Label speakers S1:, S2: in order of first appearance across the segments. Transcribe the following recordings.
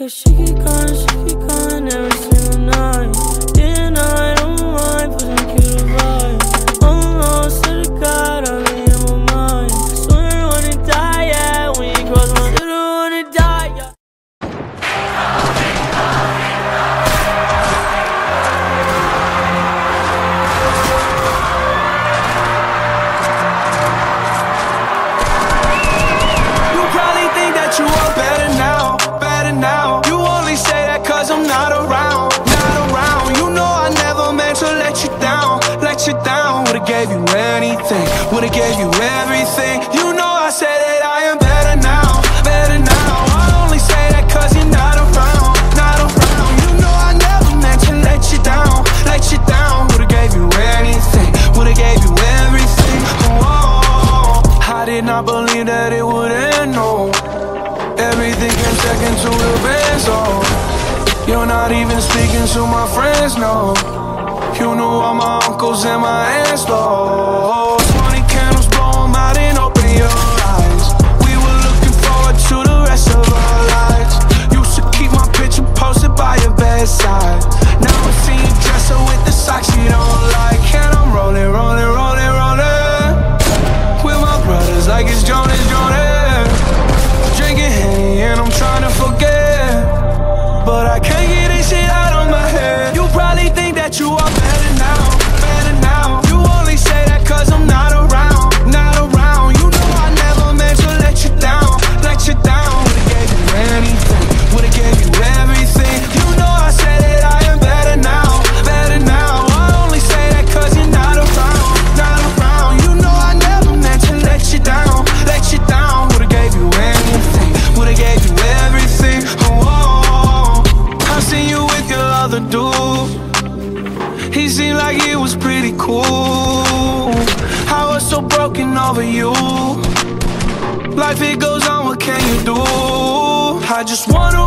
S1: Cause she keep calling, she keep going every you
S2: down, would've gave you anything. Would've gave you everything. You know I said that I am better now, better now. I only say that cause you're not around, not around. You know I never meant to let you down, let you down. Would've gave you anything, would've gave you everything. Oh, I did not believe that it would end, no. Everything came second to the best, oh. You're not even speaking to my friends, no you knew all my uncles and my aunts, though. like it was pretty cool I was so broken over you Life it goes on, what can you do? I just wanna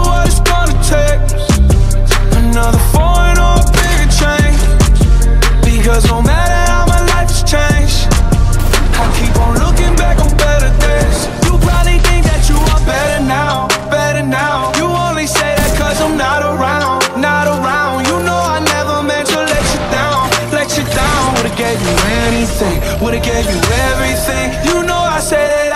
S2: anything Would've gave you everything You know I said it.